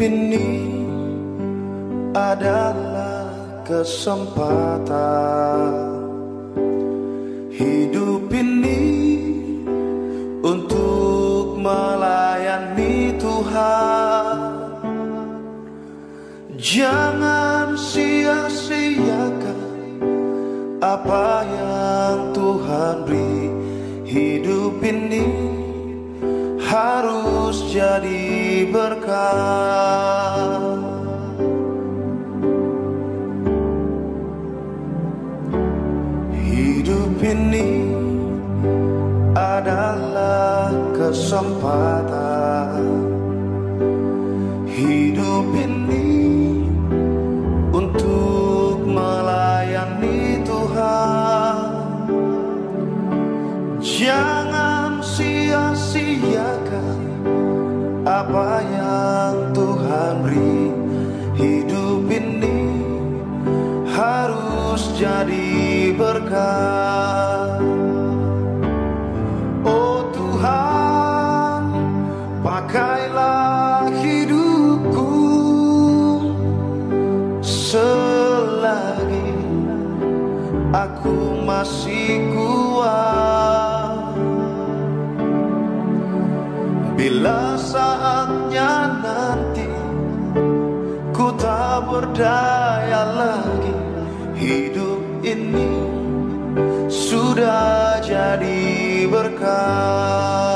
ini adalah kesempatan. Hidup ini untuk melayani Tuhan. Jangan sia-siakan apa yang Tuhan beri. Hidup ini harus jadi berkah Hidup ini adalah kesempatan yang Tuhan beri Hidup ini harus jadi berkah Oh Tuhan, pakailah hidupku selagi aku masih kuat. Bila saatnya nanti ku tak berdaya lagi, hidup ini sudah jadi berkah.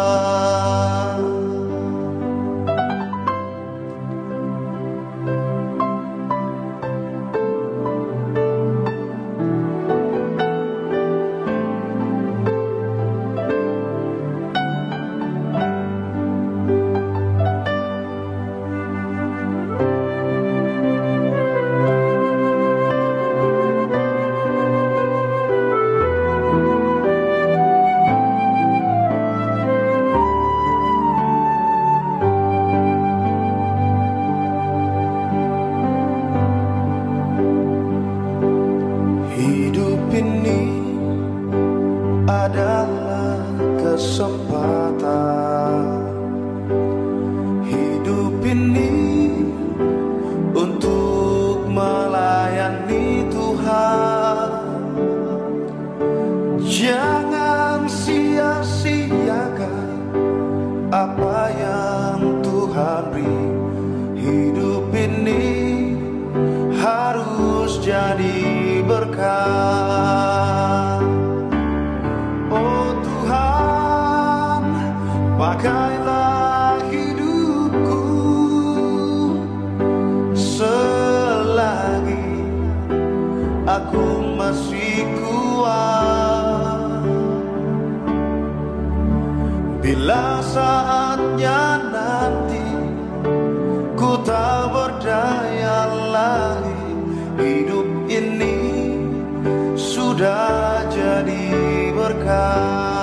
Aku masih kuat. Bila saatnya nanti ku tak berdaya lagi Hidup ini sudah jadi berkah